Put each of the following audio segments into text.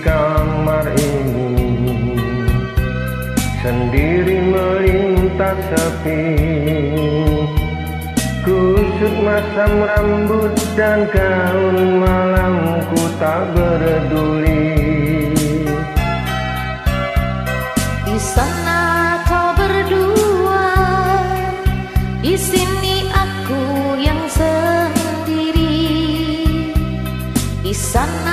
kamar ini Sendiri melintas sepi. Kusut masam rambut dan gaun malamku tak berduli. Di sana kau berdua Di sini aku yang sendiri. Di sana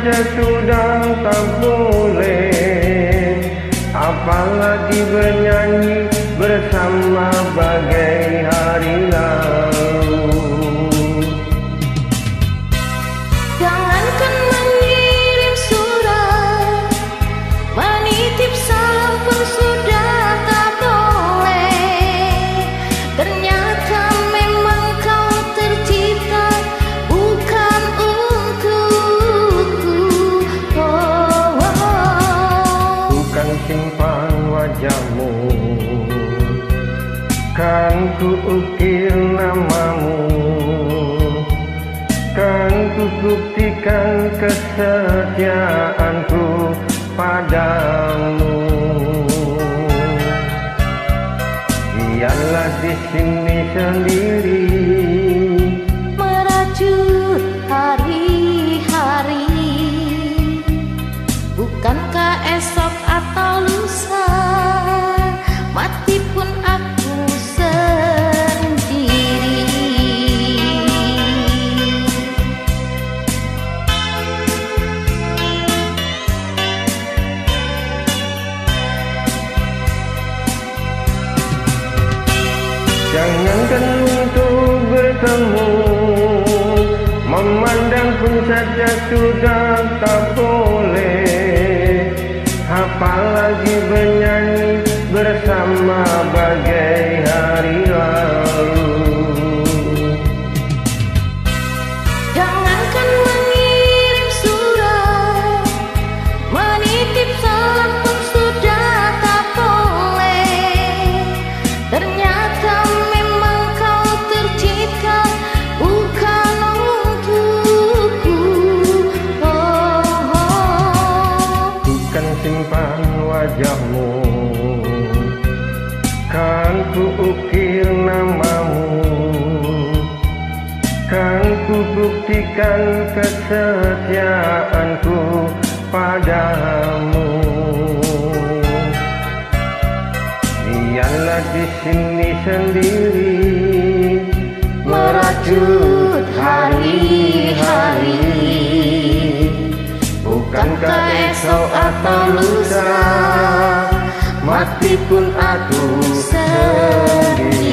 saja sudah tak boleh. Apalagi bernyanyi bersama bagai hari lalu. Jangankan ku ukir namamu. Kan ku buktikan kesetiaanku padamu. Biarlah di sini sendiri Jangankan untuk bertemu Memandang pun saja sudah tak boleh ku ukir namamu. Kan ku buktikan kesetiaanku padamu. Biarlah di sini sendiri Merajut hari-hari. Bukankah esok atau lusa Mati pun aku sendiri